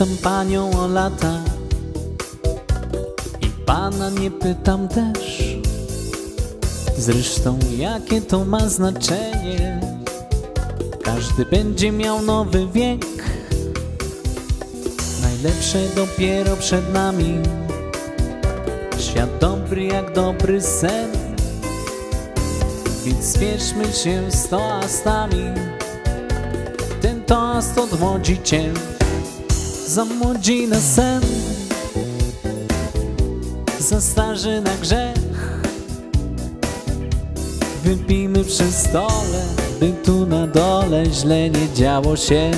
pytam panią o lata i pana nie pytam też. Zresztą jakie to ma znaczenie? Każdy będzie miał nowy wiek. Najlepsze dopiero przed nami. Świat dobry jak dobry sen. Więc spieszmy się z toastami. Ten toast odmłodzi cię. Za młodzi na sen. Za starzy na grzech. Wypijmy przy stole, by tu na dole źle nie działo się.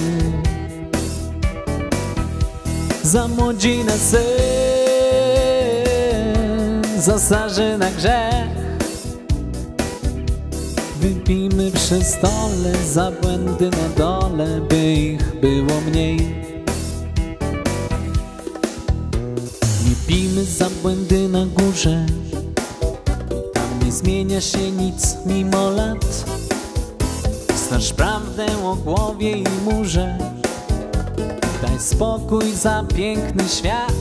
Za młodzi na sen, za starzy na grzech. Wypijmy przy stole za błędy na dole, by ich było mniej. Pijmy za błędy na górze, tam nie zmienia się nic mimo lat. Znasz prawdę o głowie i murze, daj spokój za piękny świat.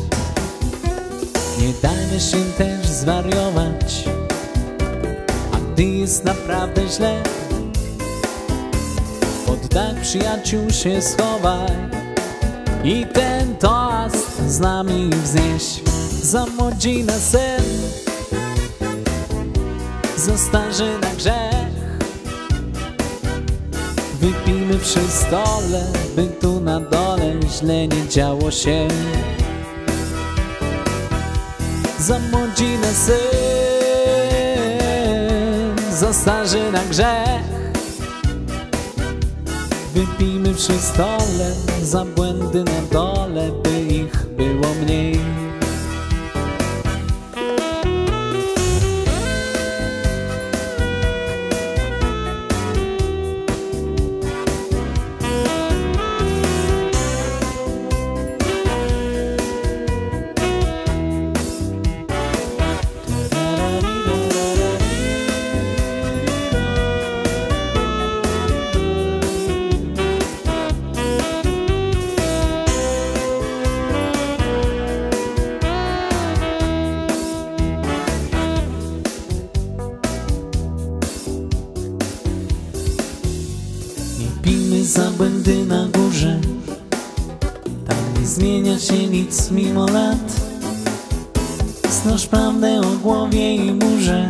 Nie dajmy się też zwariować, a gdy jest naprawdę źle, oddaj przyjaciół się schowaj i ten toast z nami wznieś za młodzi na sen, za starzy na grzech. Wypijmy przy stole, by tu na dole źle nie działo się. Za młodzi na sen, za starzy na grzech. Wypijmy przy stole, za błędy na dole, by ich było mniej. Pijmy za błędy na górze. Tam nie zmienia się nic mimo lat. Znasz prawdę o głowie i murze.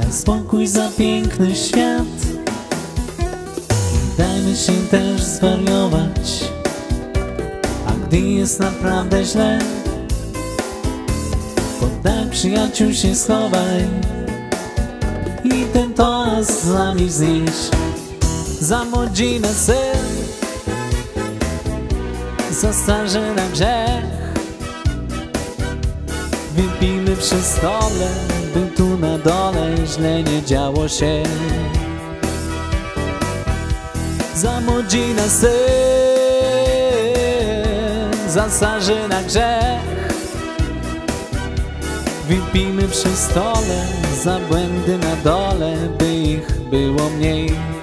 Daj spokój za piękny świat. Dajmy się też zwariować. A gdy jest naprawdę źle Poddaj przyjaciół się schowaj. I ten toast z nami wznieś Za młodzi na sen Za starzy na grzech. Wypijmy przy stole By tu na dole źle nie działo się. Za młodzi na sen Za starzy na grzech. Wypijmy przy stole za błędy na dole, by ich było mniej.